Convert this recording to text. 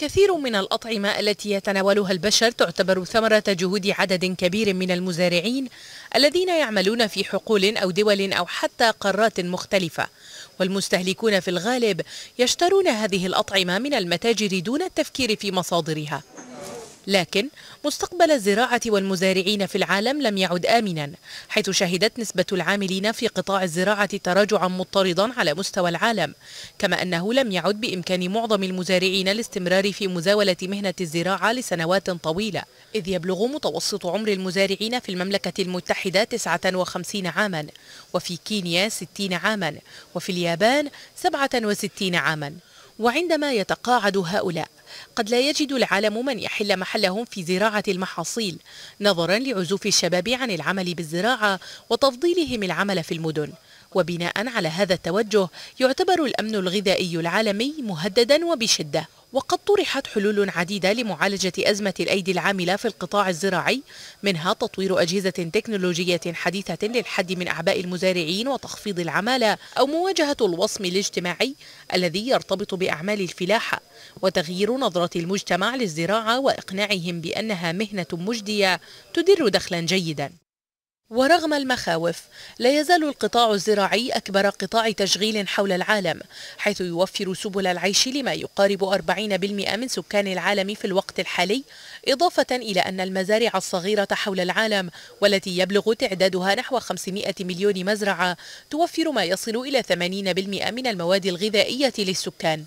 كثير من الأطعمة التي يتناولها البشر تعتبر ثمرة جهود عدد كبير من المزارعين الذين يعملون في حقول أو دول أو حتى قارات مختلفة. والمستهلكون في الغالب يشترون هذه الأطعمة من المتاجر دون التفكير في مصادرها. لكن مستقبل الزراعة والمزارعين في العالم لم يعد آمنا حيث شهدت نسبة العاملين في قطاع الزراعة تراجعا مضطردا على مستوى العالم كما أنه لم يعد بإمكان معظم المزارعين الاستمرار في مزاولة مهنة الزراعة لسنوات طويلة إذ يبلغ متوسط عمر المزارعين في المملكة المتحدة 59 عاما وفي كينيا 60 عاما وفي اليابان 67 عاما. وعندما يتقاعد هؤلاء قد لا يجد العالم من يحل محلهم في زراعة المحاصيل نظرا لعزوف الشباب عن العمل بالزراعة وتفضيلهم العمل في المدن. وبناء على هذا التوجه يعتبر الأمن الغذائي العالمي مهددا وبشدة. وقد طرحت حلول عديدة لمعالجة أزمة الأيدي العاملة في القطاع الزراعي منها تطوير أجهزة تكنولوجية حديثة للحد من أعباء المزارعين وتخفيض العمالة أو مواجهة الوصم الاجتماعي الذي يرتبط بأعمال الفلاحة وتغيير نظرة المجتمع للزراعة وإقناعهم بأنها مهنة مجدية تدر دخلا جيدا. ورغم المخاوف لا يزال القطاع الزراعي أكبر قطاع تشغيل حول العالم حيث يوفر سبل العيش لما يقارب 40% من سكان العالم في الوقت الحالي إضافة إلى أن المزارع الصغيرة حول العالم والتي يبلغ تعدادها نحو 500 مليون مزرعة توفر ما يصل إلى 80% من المواد الغذائية للسكان.